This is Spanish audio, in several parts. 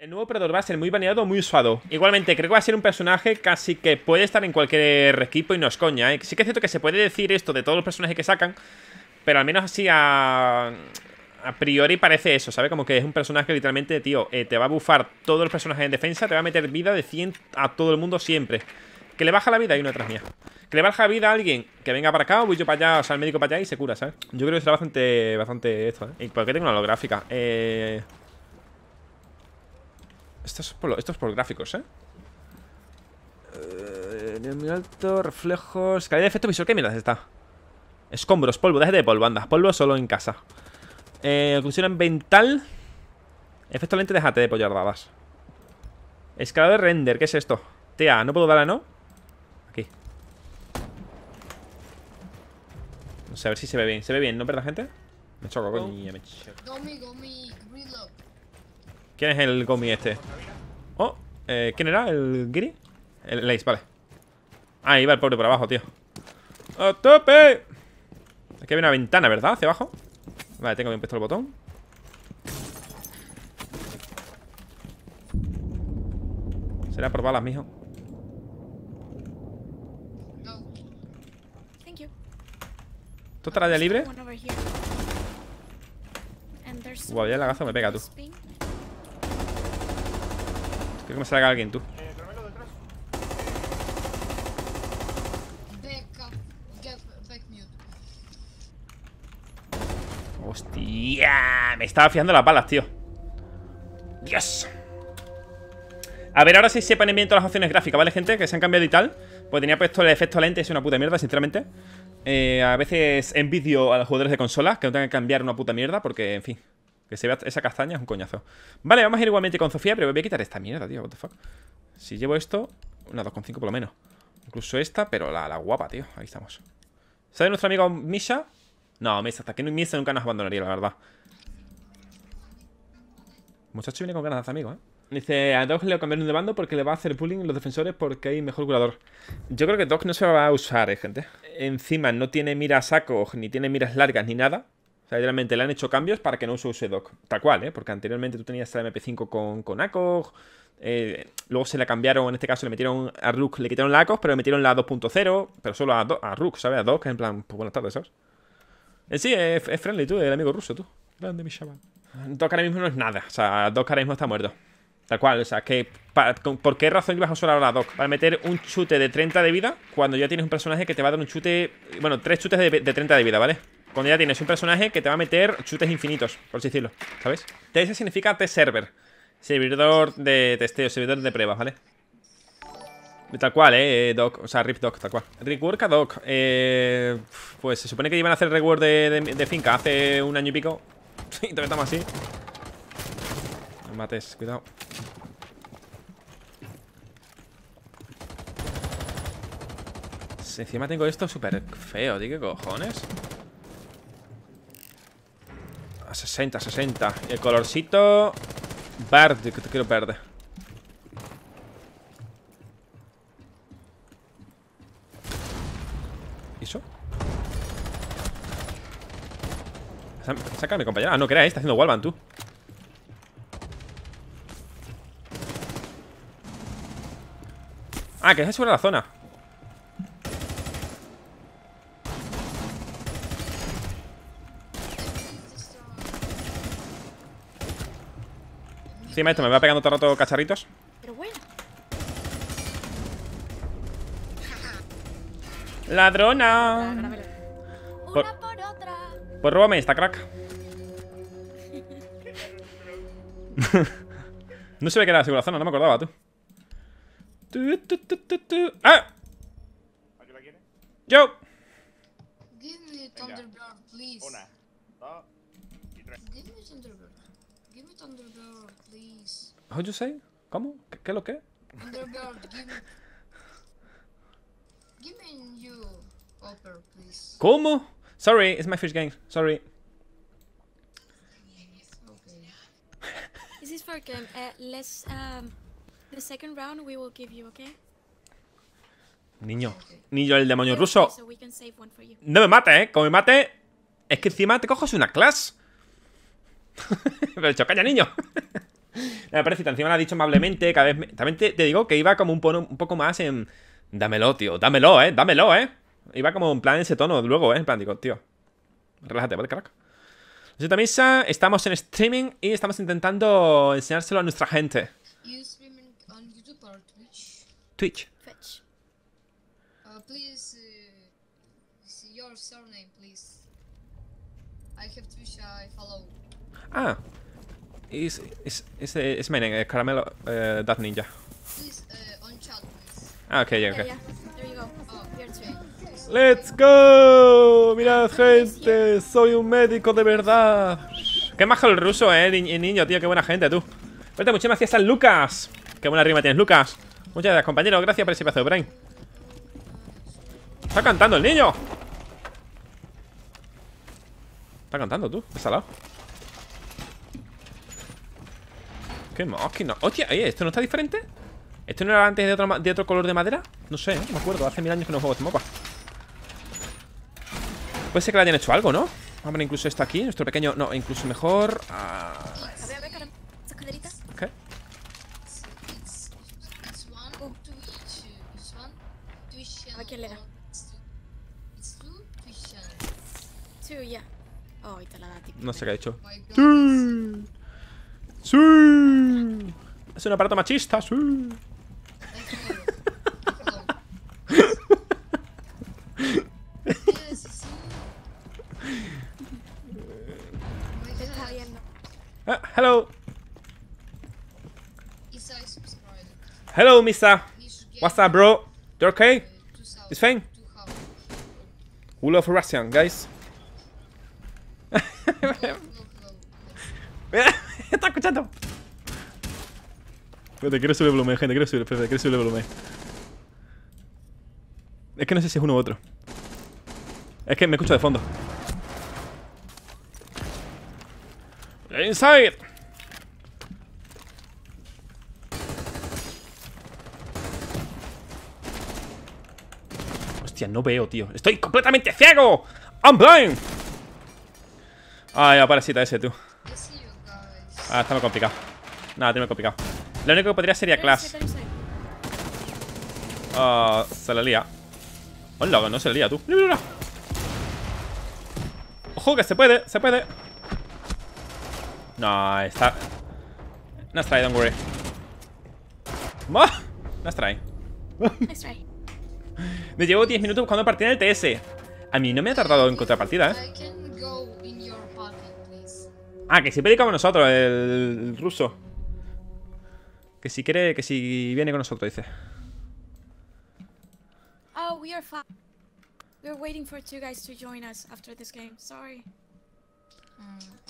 El nuevo Predador va a ser muy baneado muy usado. Igualmente, creo que va a ser un personaje casi que puede estar en cualquier equipo y no es coña, ¿eh? Sí que es cierto que se puede decir esto de todos los personajes que sacan, pero al menos así a... A priori parece eso, ¿sabes? Como que es un personaje que literalmente, tío, eh, te va a bufar todos los personajes en defensa, te va a meter vida de 100 a todo el mundo siempre. Que le baja la vida y una tras mía. Que le baja la vida a alguien que venga para acá o voy yo para allá, o sea, el médico para allá y se cura, ¿sabes? Yo creo que será bastante, bastante esto, ¿eh? ¿Y por qué tengo una holográfica? Eh... Esto es por, esto es por gráficos, ¿eh? eh muy alto, reflejos... Calidad de efecto visual, ¿qué mierda está? Escombros, polvo, déjate de polvo, anda Polvo solo en casa eh, Oclusión ambiental Efecto lente, déjate de pollardadas Escalado de render, ¿qué es esto? Tía, no puedo darle, ¿no? Aquí No sé, a ver si se ve bien Se ve bien, ¿no, verdad, gente? Me choco, coño, me choco ¿Quién es el Gomi este? Oh, eh, ¿quién era? ¿El Giri? El Lace, vale Ah, iba el pobre por abajo, tío ¡A tope! Aquí hay una ventana, ¿verdad? Hacia abajo Vale, tengo bien puesto el botón Será por balas, mijo ¿Tú estarás ya libre? Guau, ya el lagazo me pega, tú Creo que me salga alguien, tú. Hostia, me estaba fiando las balas, tío. Dios. A ver, ahora sí se ponen bien todas las opciones gráficas, ¿vale, gente? Que se han cambiado y tal. Pues tenía puesto el efecto lente, es una puta mierda, sinceramente. Eh, A veces envidio a los jugadores de consolas Que no tengan que cambiar una puta mierda Porque, en fin, que se vea esa castaña es un coñazo Vale, vamos a ir igualmente con Sofía Pero voy a quitar esta mierda, tío, what the fuck Si llevo esto, una 2,5 por lo menos Incluso esta, pero la, la guapa, tío Ahí estamos ¿Sabe nuestro amigo Misha? No, Misa, hasta que no Misa nunca nos abandonaría, la verdad. Muchacho viene con ganas de hacer amigos, ¿eh? Dice, a Dog le voy a cambiar de bando porque le va a hacer pulling los defensores porque hay mejor curador. Yo creo que Dog no se va a usar, eh, gente. Encima no tiene miras saco, ni tiene miras largas, ni nada. O sea, realmente le han hecho cambios para que no se use Dog. Tal cual, ¿eh? Porque anteriormente tú tenías la MP5 con, con ACOG. Eh, luego se la cambiaron, en este caso le metieron a Rook, le quitaron la ACOG, pero le metieron la 2.0. Pero solo a, a Rook, ¿sabes? A Dog, en plan, pues buenas tardes, ¿sabes? Eh, sí, es, friendly tú, el amigo ruso, tú. Grande, mi chaval. Doc ahora mismo no es nada. O sea, Doc ahora mismo está muerto. Tal cual, o sea, que ¿por qué razón ibas a usar ahora a Doc? Para meter un chute de 30 de vida cuando ya tienes un personaje que te va a dar un chute... Bueno, tres chutes de, 30 de vida, ¿vale? Cuando ya tienes un personaje que te va a meter chutes infinitos, por así decirlo, ¿sabes? TS significa test server. Servidor de testeo, servidor de pruebas, ¿vale? Tal cual, eh, Doc, o sea, Rip Doc, tal cual Rework a Doc, eh, Pues se supone que iban a hacer rework de, finca Hace un año y pico Y todavía estamos así mates, cuidado Encima tengo esto súper feo, tío, ¿qué cojones? A 60, 60 El colorcito Verde, que te quiero verde Saca a mi compañera. Ah, no, que era esta haciendo wallbang, tú. Ah, que es sobre la zona. Encima esto me va pegando todo el rato cacharritos. Pero bueno. Ladrona. Pues róbame esta, crack. no se ve que era la segunda zona, no me acordaba, tú. ¡Ah! ¿Aquí la quieres? ¡Yo! Give me Thunderbird, please. Una, dos y tres. Give me Thunderbird. Give me Thunderbird, please. How you say? ¿Cómo? ¿Qué, qué es lo que? Thunderbird, give me... Give me you, Hopper, please. ¿Cómo? Sorry, it's my first game. Sorry. This is for game. Uh, let's um, the second round we will give you, okay? Niño, niño el demonio ruso. No me mate, eh. Como me mate, es que encima te coges una clase. Pero he dicho, calla, niño. Me parece, encima lo ha dicho amablemente, cada vez... me- También te, te digo que iba como un, poco más en... Dámelo, tío, dámelo, eh, dámelo, eh. Iba como en plan en ese tono luego, eh. En plan, digo, tío, relájate, ¿vale, crack? Señorita Misa, estamos en streaming y estamos intentando enseñárselo a nuestra gente. You streaming on YouTube or Twitch? Twitch. Fetch. Uh, please, uh, your surname, please. I have Twitch. I follow. Ah. Is, is, is, is my name, eh, Caramelo eh, That Ninja. Uh, on chat, please. Ah, ok, Yeah, ok. yeah. There you go. Oh, Here too. ¡Let's go! Mirad, gente, soy un médico de verdad. Qué majo el ruso, eh, ni- niño, tío, qué buena gente, tú. Vete, muchísimas gracias al Lucas. Qué buena rima tienes, Lucas. Muchas gracias, compañero, gracias por ese pedazo de brain. Está cantando el niño. Está cantando tú, de salado. Qué máquina. Hostia, oye, ¿esto no está diferente? ¿Esto no era antes de otro, de otro color de madera? No sé, no me acuerdo. Hace mil años que no juego este mapa. Puede ser que le hayan hecho algo, ¿no? Hombre, incluso esto aquí, nuestro pequeño... No, incluso mejor... ah, A ver, a ver, ¿quién le da? Oh, ahí te la da, tipo. No sé qué ha dicho. My God. ¡Sí! Es un aparato machista, sí. Ah, hello. Hello, Misa. What's up, bro? You okay? 2000 It's fine? 2000. We love Russian, guys. No, no, no. Está escuchando. Espérate, quiero subir el volumen, gente. Quiero subir, espérate, quiero subir el volumen. Es que no sé si es uno u otro. Es que me escucho de fondo. Inside. Hostia, no veo, tío. Estoy completamente ciego. I'm blind. Ay, aparecita ese, tú. Ah, está muy complicado. Nada, tiene muy complicado. Lo único que podría sería Clash. Ah, se la lía. Hola, no se la lía tú. Mira. Ojo, que se puede, se puede. No, está. Nice try, don't worry. ¡Ah! Nice try. Nice try. Me llevo 10 minutos buscando partida en el TS. A mí no me ha tardado en encontrar partida, ¿eh? Ah, que si puede ir con nosotros, el ruso. Que si quiere, que si viene con nosotros, dice. Oh, we are fine. We're waiting for two guys to join us after this game. Sorry.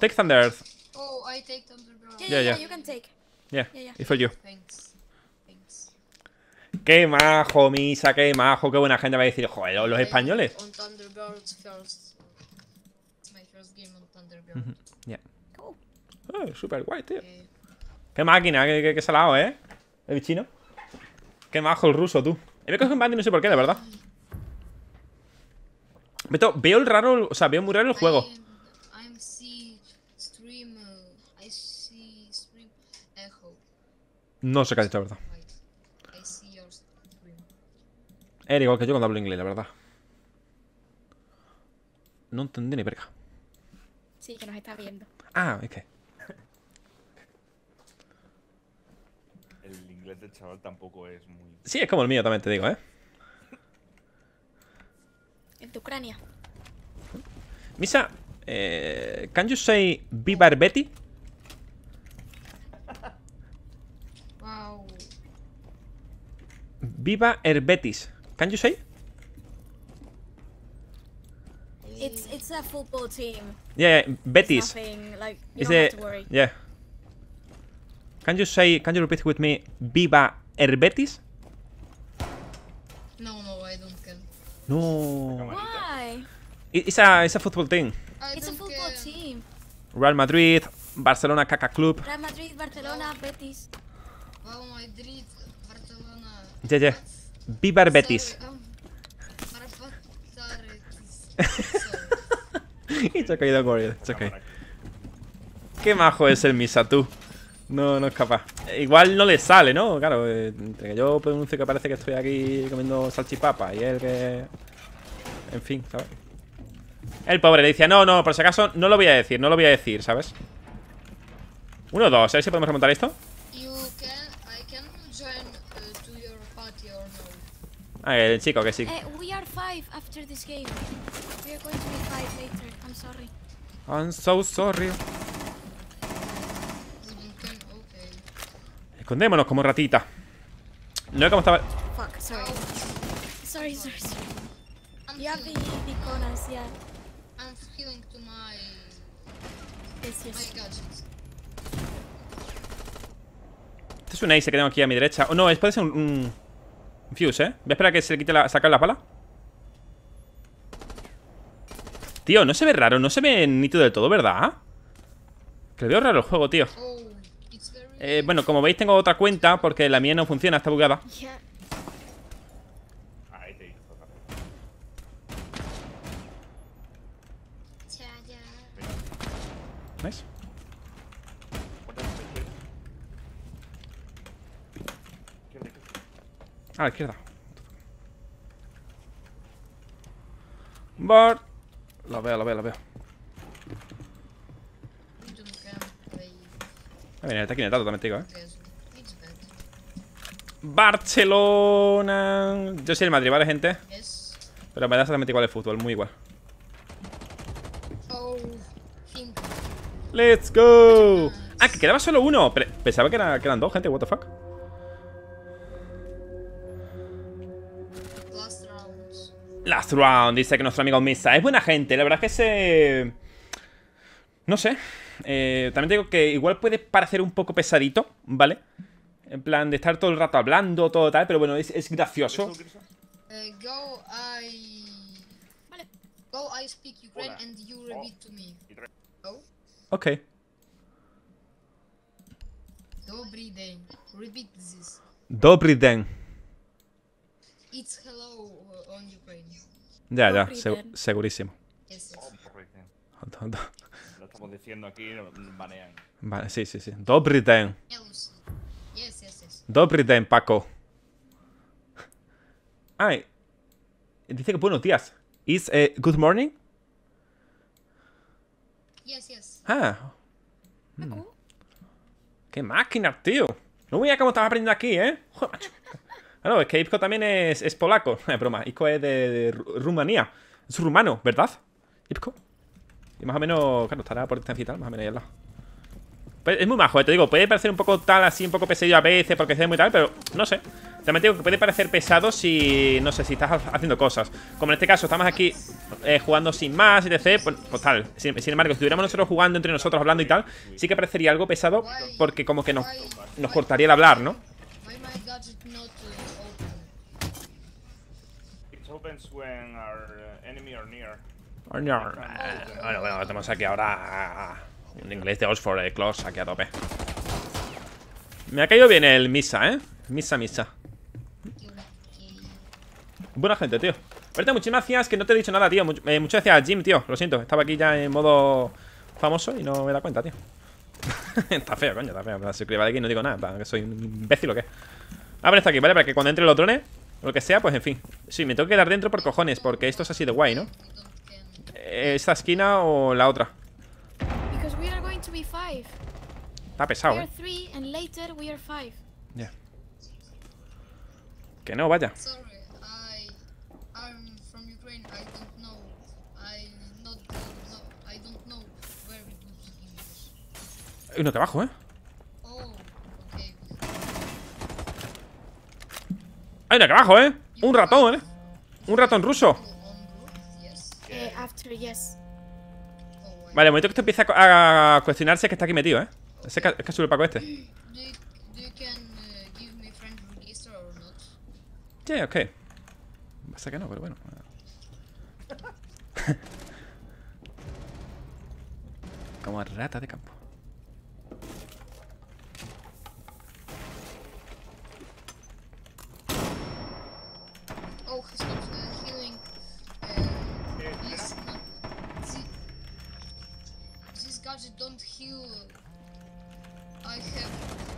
Take Thunder Earth. Oh, I take underground. Yeah, Yeah, yeah, yeah, yeah. you can take. Yeah, Yeah, yeah. it's for you. Thanks. Thanks. Qué majo, Misa, qué majo, qué buena gente va a decir, joder, los españoles. On Thunderbirds first. It's my first game on Thunderbird. Ya. Cool. Oh, super guay, tío. Okay. Qué máquina, qué, qué, qué salado, ¿eh? El bichino. Qué majo el ruso, tú. Y me coge un bandit, no sé por qué, de verdad. Beto, veo el raro, o sea, veo muy raro el juego. I, I'm see stream. I see stream echo. No sé qué ha dicho, la verdad. Era igual que yo cuando hablo inglés, la verdad. No entendí ni verga. Sí, que nos está viendo. Ah, es que. El inglés del chaval tampoco es muy. Sí, es como el mío, también te digo, ¿eh? En de Ucrania. Misa, eh, can you say Viva Betty? Wow. Viva Herbetis. Can you say? It's it's a football team. Yeah, yeah It's Betis. nothing like you Is don't have it? to worry. Yeah. Can you say? Can you repeat with me? Viva Herbetis? No, no, I don't care. No. Why? It- It's a it's a football team. I It's a football care. team. Real Madrid, Barcelona, Caca Club. Real Madrid, Barcelona, Betis. Wow, Madrid, Barcelona. Yeah, yeah. Viva Herbetis. Sorry, Barbatarix. Sorry. It's okay, don't worry. It's okay. Qué majo es el Misa, tú. No, no es capaz. Igual no le sale, ¿no? Claro, eh, entre que yo pronuncio que parece que estoy aquí comiendo salchipapa y él que... En fin, ¿sabes? El pobre le decía, no, no, por si acaso no lo voy a decir, no lo voy a decir, ¿sabes? Uno, dos, a ver si podemos remontar esto. Uh? Ah, el chico que sí. Uh, we are five after this game. We are going to be five later. I'm sorry. I'm so sorry. You don't can, okay. Escondémonos como ratita. No es como estaba... Fuck, sorry. Sorry, sorry, sorry. I'm You have the, healing, the corners, yeah. I'm healing to my Yes, my yes. gadgets. Este es un ace que tengo aquí a mi derecha. Oh, no, es, puede ser un, un, un fuse, ¿eh? Voy a esperar a que se le quite la... sacar la pala. Tío, no se ve raro, no se ve nítido del todo, ¿verdad? Que le veo raro el juego, tío. Oh. Eh, bueno, como veis tengo otra cuenta porque la mía no funciona, está bugada. ¿Ves? A la izquierda. Bar. Lo veo, lo veo, lo veo. We don't can play A ver, está aquí netado, también te digo, ¿eh? Barcelona. Yo soy el Madrid, ¿vale, gente? Pero me da exactamente igual el fútbol, muy igual. ¡Let's go! Ah, que quedaba solo uno. Pensaba que, era- que eran dos, gente. What the fuck. Last rounds. Last round, dice que nuestro amigo Misa. Es buena gente, la verdad es que se. No sé. Eh, también digo que igual puede parecer un poco pesadito, ¿vale? En plan, de estar todo el rato hablando, todo tal, pero bueno, es, es gracioso. Eh, go, I... Vale. Go, I speak Ukraine Hola. and you repeat to me. Go. Ok. Dobry den. Repeat this. Dobry den. It's hello uh, on Ukraine. Ya, ya, seg segurísimo. Yes, yes estamos diciendo aquí, nos banean. Vale, sí, sí, sí. Dobry den. Yes, yes, yes. Dobry den, Paco. Ay. Dice que buenos días. Is eh, good morning? Yes, yes. Ah, Paco? qué máquina, tío. No veía cómo estaba aprendiendo aquí, ¿eh? Joder, macho. Claro, es que Ipko también es, es polaco. Es broma, Ipko es de, de Ru- Rumanía. Es rumano, ¿verdad? Ipko. Y más o menos, claro, estará por distancia y tal, más o menos ahí al lado. Pues es muy majo, eh, te digo, puede parecer un poco tal, así, un poco pesadillo a veces, porque ve muy tal, pero no sé. También te digo que puede parecer pesado si, no sé, si estás ha- haciendo cosas. Como en este caso, estamos aquí eh, jugando sin más, etc. Pues, pues tal. Sin, sin embargo, si estuviéramos nosotros jugando entre nosotros, hablando y tal, sí que parecería algo pesado, porque como que nos, nos cortaría el hablar, ¿no? Bueno, bueno, tenemos aquí ahora un inglés de Oxford, eh, close, aquí a tope. Me ha caído bien el Misa, ¿eh? Misa, Misa. Buena gente, tío. Ahorita, muchísimas gracias, que no te he dicho nada, tío. Eh, muchas gracias, Jim, tío. Lo siento, estaba aquí ya en modo famoso y no me da cuenta, tío. está feo, coño, está feo. Escribe de aquí no digo nada, que soy un imbécil o qué. Ah, pero está aquí, ¿vale? Para que cuando entre los drones, o lo que sea, pues en fin. Sí, me tengo que quedar dentro por cojones, porque esto es así de guay, ¿no? We don't can. Eh, ¿Esta esquina o la otra? Because we are going to be five. Está We pesado, are ¿eh? three and later we are five. Ya. Que no, vaya. Sorry, I I'm from Ukraine. I don't know. I not no, I don't know very good English. Hay uno que abajo, ¿eh? Oh. Hay uno que abajo, ¿eh? Un ratón, ¿eh? Un ratón ruso. After, yes. Vale, el momento que esto empieza a, cu- a cuestionarse es que está aquí metido, ¿eh? Ese ca- es que sube el Paco este. Sí, ok. Pasa que no, pero bueno. Como rata de campo. Gadget don't heal. I have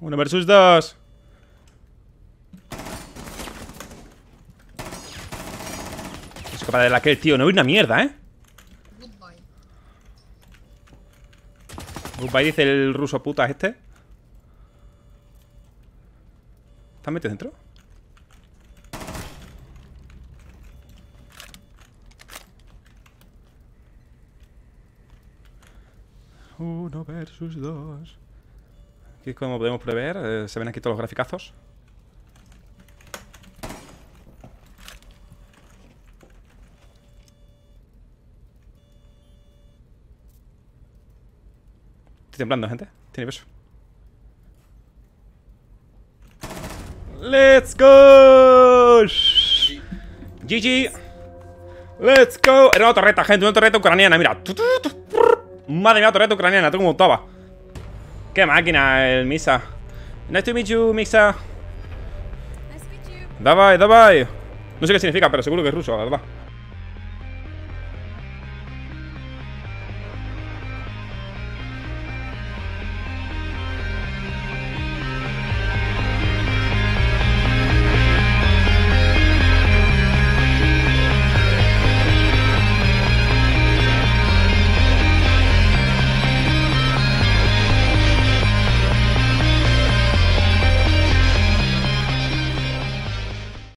Uno versus dos. Es capaz de la que tío. No hay una mierda, ¿eh? Goodbye. Goodbye dice el ruso puta este. ¿Estás metido dentro? Uno versus dos. Aquí como podemos prever. eh, se ven aquí todos los graficazos. Estoy temblando, gente. Tiene peso. ¡Let's go! GG. ¡Let's go! Era una torreta, gente. Una torreta ucraniana. Mira. Madre mía, torreta ucraniana. Tengo como octava. ¡Qué máquina el Misa! Nice to meet you, Misa. Nice to meet you. Давай, давай. No sé qué significa, pero seguro que es ruso, la verdad.